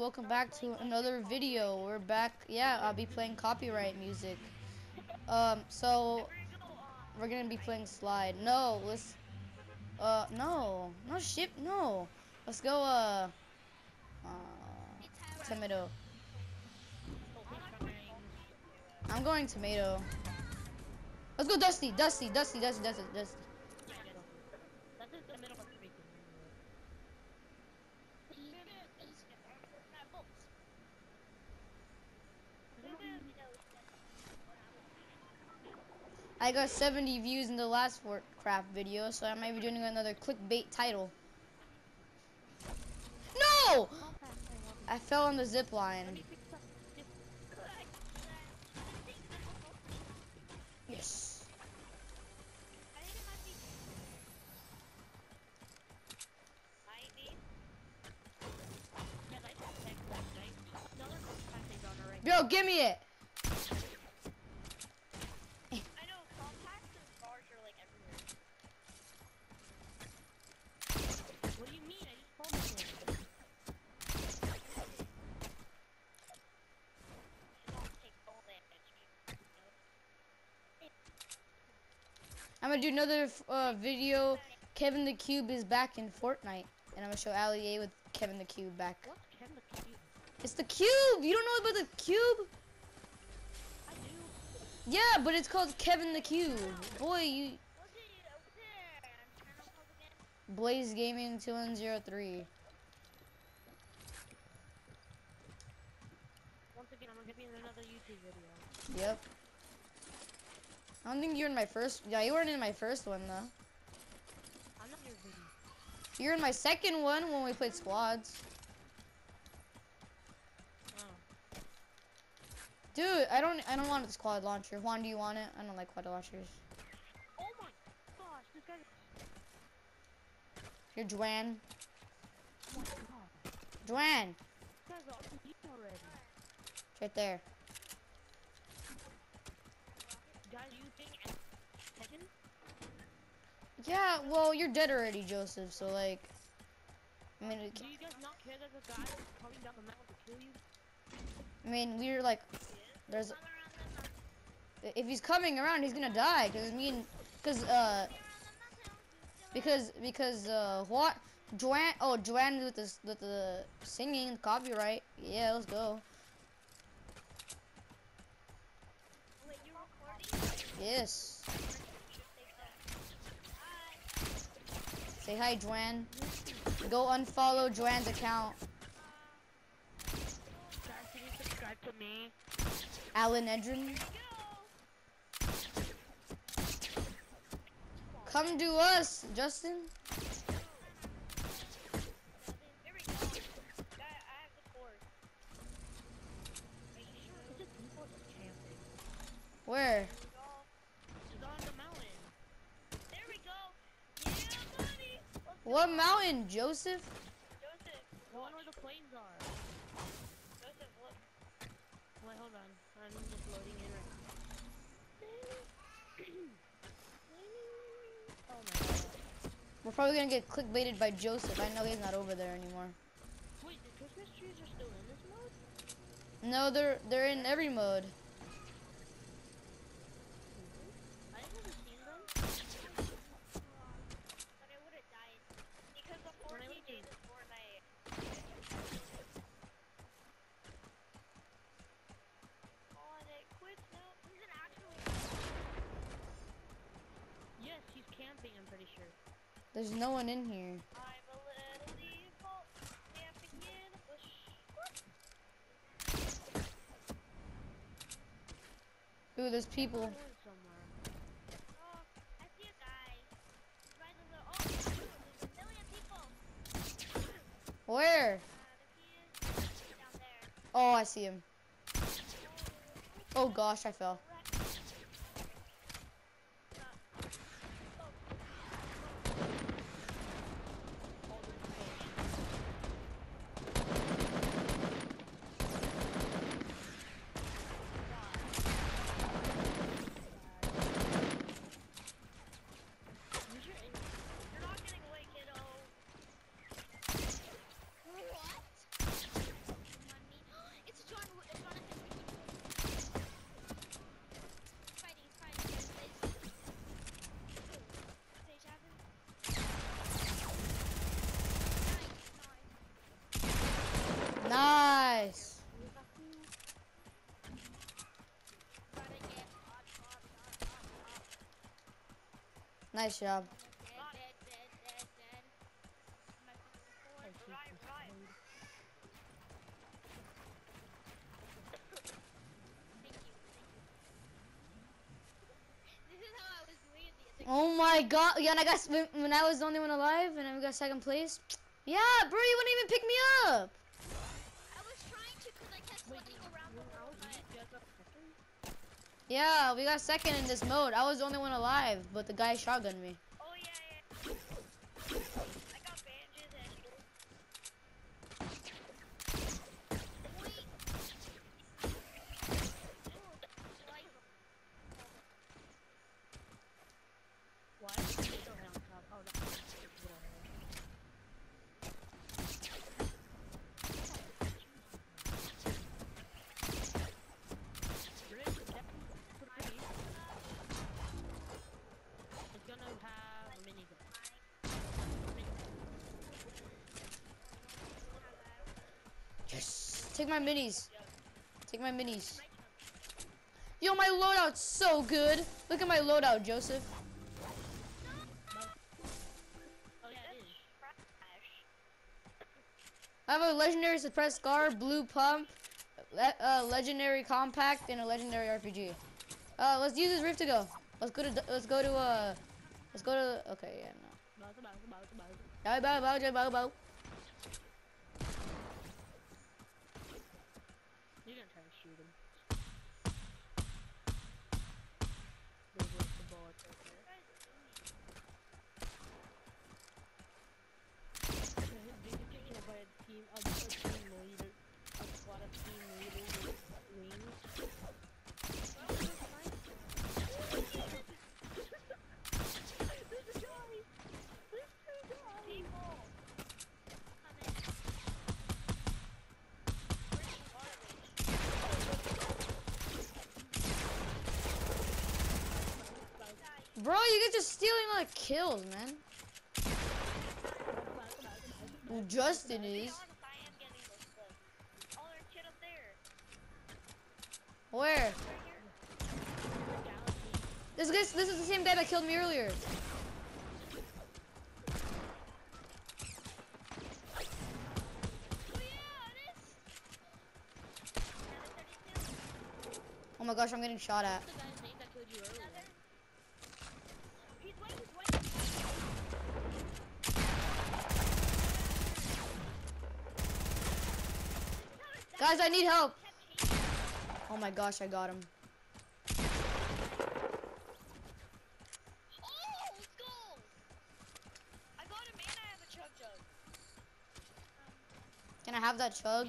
welcome back to another video. We're back, yeah, I'll be playing copyright music. Um, so, we're gonna be playing Slide. No, let's, uh, no, no ship, no. Let's go, uh, uh, tomato. I'm going tomato. Let's go Dusty, Dusty, Dusty, Dusty, Dusty, Dusty. I got 70 views in the last Warcraft video, so I might be doing another clickbait title. No! I fell on the zip line. Yes. Bro, give me it! I'm gonna do another uh, video. Kevin the Cube is back in Fortnite, and I'm gonna show Ali A with Kevin the Cube back. What's Kevin the Cube? It's the cube. You don't know about the cube? I do. Yeah, but it's called Kevin the Cube. Boy, you. Blaze Gaming 2103. Once again, I'm gonna be in another YouTube video. Yep. I don't think you were in my first. Yeah, you weren't in my first one though. I'm not your video. You're in my second one when we played squads. Oh. Dude, I don't. I don't want the squad launcher. Juan, do you want it? I don't like quad launchers. Oh my gosh, this guy. You're Dwan. Oh my. Dwan. This guy's all deep already. It's right there. Guys Tekken? Yeah, well, you're dead already, Joseph. So like, I mean, Do you guys not care that the guy coming down the mountain to kill you? I mean, we're like, there's. If he's coming around, he's gonna die. Cause I mean, cause uh, because because uh, what? Joanne, oh Joanne with the with the singing copyright. Yeah, let's go. Yes. Say hi, Joanne. Go unfollow Joanne's account. Guys, can you subscribe to me? Alan Edrin. Come to us, Justin. Is it people just camping? Where? She's on the mountain. What mountain, Joseph? The one where the planes are. Wait, hold on. I'm just loading in right now. oh my god. We're probably gonna get clickbaited by Joseph. I know he's not over there anymore. Wait, the Christmas trees are still in this mode? No, they're they're in every mode. I ain't never seen them. When I went to Yes, he's camping, I'm pretty sure. There's no one in here. Ooh, there's people. Where? Oh, I see him. Oh gosh, I fell. Use your aim. Nice. Gotta get hot, hot, hot, hot, hot. Nice job. Dead, dead, dead, dead, dead. My fucking boy. Right, right. Thank you, thank you. This is how I was doing it the job. Oh my god. Yeah, and I got when I was the only one alive and I got second place. Yeah, bro, you wouldn't even pick me up. I was trying to because I kept sweating around the world. but- Yeah, we got second in this mode. I was the only one alive, but the guy shotgunned me. Oh yeah, yeah. I got bandages and. Wait. Like, What? Still hit on top. Oh, that's It's gonna have a minigun. Yes. Take my minis. Take my minis. Yo, my loadout's so good. Look at my loadout, Joseph. I have a legendary suppressed scar, blue pump, le- uh, legendary compact, and a legendary RPG. Uh, let's use this rift to go. Let's go to let's go to uh let's go to okay yeah no. Bow, bow, bow, bow, bow. Bow bow bow bow bow bow. You're gonna try to shoot him. There's like the bullet right there. Being taken by a team, a, a team leader, a squad of team leaders with wings. There's a guy! There's two guys! people. Come in. Where's the garbage? Bro, you guys just stealing like kills, man. Well, Justin is. Where? This guy, this is the same guy that killed me earlier. Yeah, it is. Another 32. Oh my gosh, I'm getting shot at. What's the guy's name that killed you earlier? Another. He's white, he's white. Guys, I need help. Oh my gosh, I got him. Oh, let's go. I got him and I have a chug jug. Can I have that chug?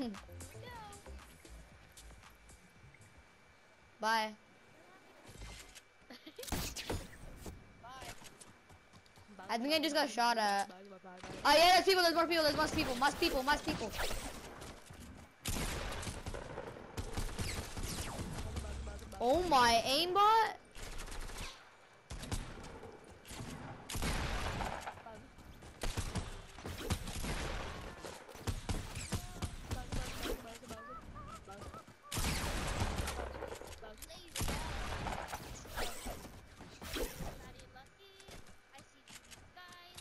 Bye. Bye. I think I just got shot at. Oh yeah, there's people, there's more people, there's more people, more people, more people. Oh my aimbot? Lazy Daddy lucky. I see these guys.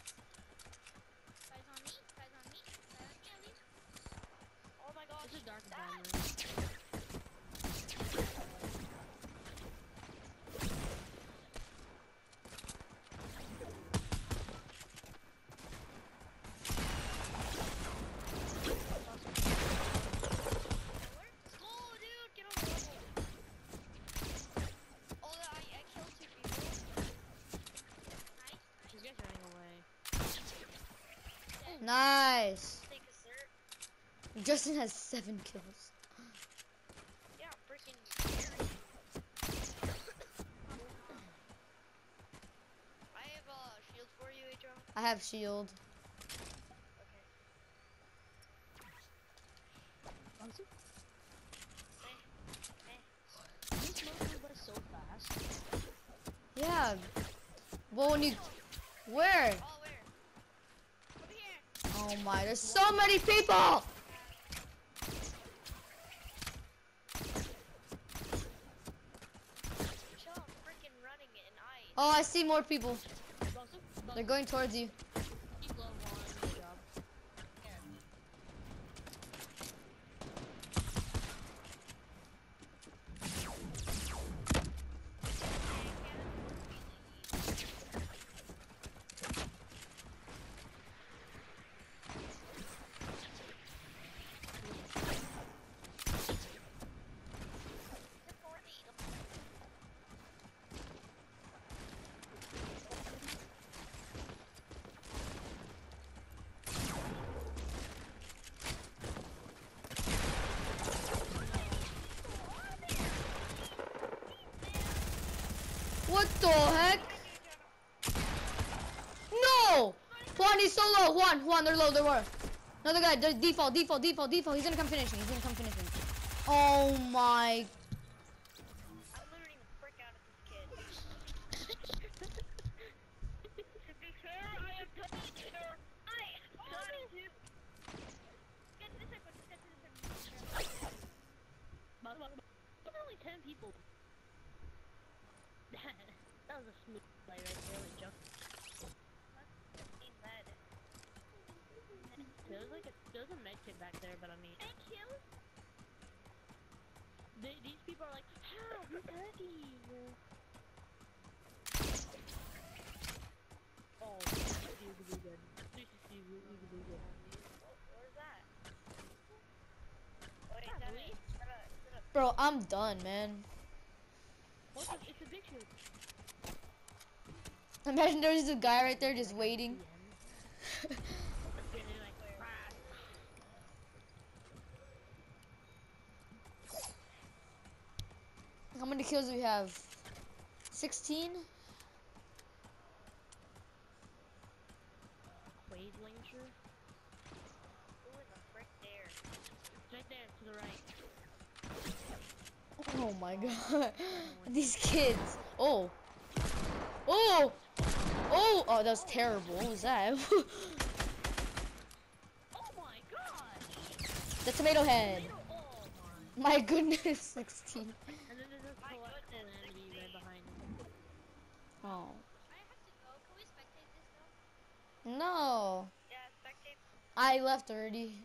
Guys on me. Guys on me. Guys on me. at least. Oh my god. It's a dark Dad. environment. Let's go, dude. Get over level. Oh, I, I killed two people. Nice. This guy's running away. Nice. Take a sir. Justin has seven kills. Yeah, freaking. I have a uh, shield for you, Adrian. I have shield. Okay. Honestly, these mode move by so. Yeah. Well, when you, where? Oh my, there's so many people. Chill, I'm freaking running it in ice. Oh, I see more people. They're going towards you. keep low on. Good job. What the heck? No! Juan, he's so low. Juan, Juan, they're low. They're low. Another guy. Default, default, default, default. He's gonna come finish. He's gonna come finish. Oh my. I'm literally the frick out of this kid. to be fair, I am totally sure. I wanted to. Get to the circle, just get to the circle. But, but, but, but only 10 people. Smooth play right there with Chuck. Team led. There was like a, there was a med kit back there, but I mean, you. they, these people are like, how? Oh, this is really good. Is really, really good. Where's that? Wait, Bro, I'm done, man. Oh, it's a, it's a big shield. Imagine there's a guy right there just waiting. The end. And then like, Where? "Rah." How many kills do we have? 16? quad launcher. Who in the frick there? It's right there to the right. Oh my god. These kids. Oh. Oh! Oh! Oh, that was terrible. What was that? Oh my gosh! the tomato head. My. Goodness, 16. And then there's a My collect right behind him. Oh. No. I left already.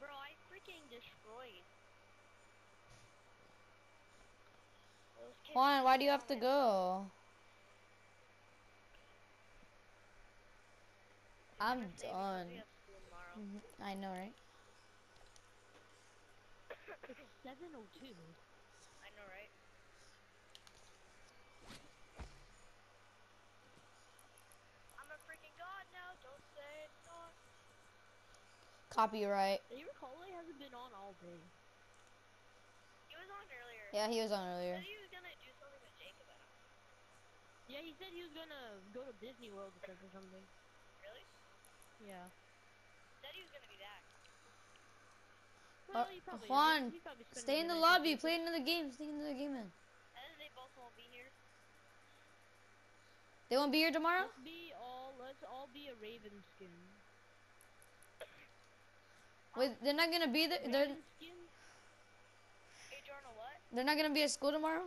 Bro, I freaking destroyed. Those kids Juan, why do you have to go? I'm done. We have school tomorrow. Mhm, I know, right? 702. I know, right? I'm a freaking god now. Don't say it. Copyright. Do you recall he hasn't been on all day? He was on earlier. Yeah, he was on earlier. Said he was gonna do something with Jake about it. Yeah, he said he was gonna go to Disney World with us or something. Really? Yeah. Said he was gonna be back. Well, Uh, he probably Juan, is. Probably Stay in the night lobby. us. Play another game. Stay another game in. And then they both won't be here. They won't be here tomorrow? Let's be all. Let's all be a Raven skin. Wait, they're not gonna be there. They're Raven skin. Hey, Jordan, what? they're not gonna be at school tomorrow.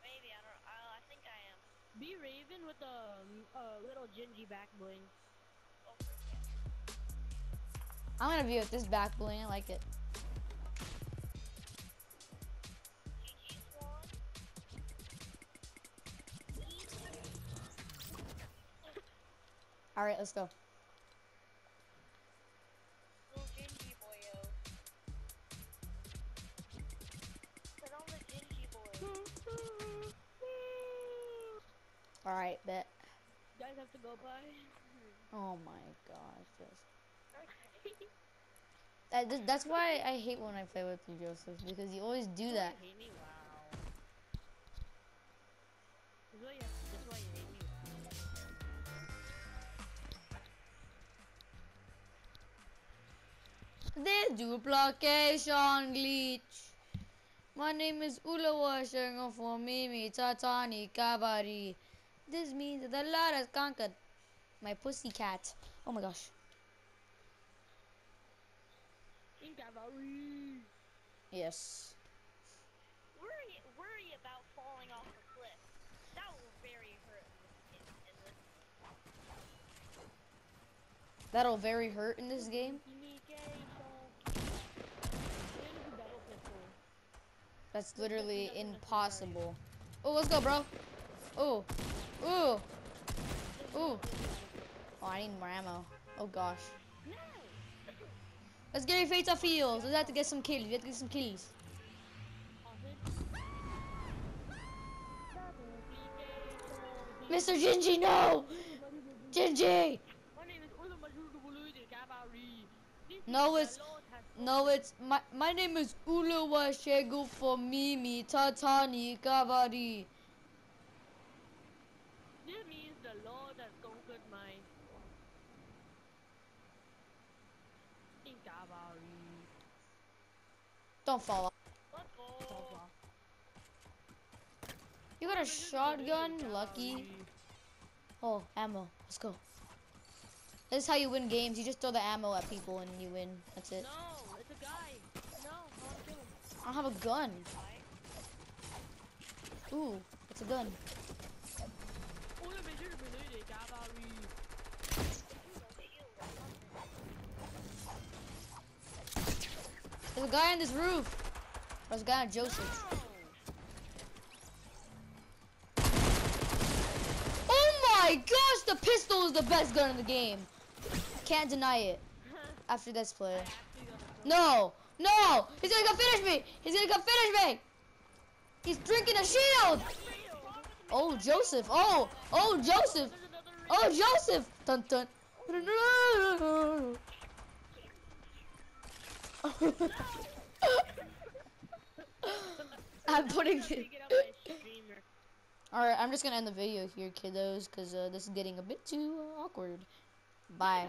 Maybe I don't. I, I think I am. Be Raven with a, a little gingy back bling. I'm gonna be with this back bling. I like it. All right, let's go. All right, bet. Guys have to go by. Hmm. Oh my gosh. Joseph. That, that's why I hate when I play with you, Joseph, because you always do that. Hate me? Wow. That's why you, that's why you hate me. The duplication glitch. My name is Ulawa Shango for Mimi Tatani Kabari. This means that the Lord has conquered my pussy cat. Oh my gosh. In cavalry. Yes. Worry, worry about falling off a cliff. That will very hurt in, in this. That'll very hurt in this game. Communication. Where is the battle pistol? That's literally impossible. Oh, let's go, bro. Oh. Ooh. Ooh. Oh, I need more ammo. Oh gosh. Let's get your face off fields. Let's have to get some kills. We have to get some kills. Mr. Gingy, no! Gingy! No, it's- No, it's my my name is Uluwa Shegu for Mimi Tatani Kavari. This means the Lord has conquered my in cavalry. Don't fall off. You got a shotgun, lucky. Oh, ammo. Let's go. This is how you win games. You just throw the ammo at people and you win. That's it. No, it's a guy. No. I don't have a gun. Ooh, it's a gun. Ulla Majulu the Cavalry. There's a guy on this roof. There's a guy on Joseph. Oh my gosh, the pistol is the best gun in the game. Can't deny it. After this play. No, no, he's gonna come finish me. He's gonna come finish me. He's drinking a shield. Oh, Joseph. Oh, oh, Joseph. Oh, Joseph. Dun dun. I'm putting it. it up my streamer. All right, I'm just gonna end the video here, kiddos, because uh, this is getting a bit too awkward. Bye.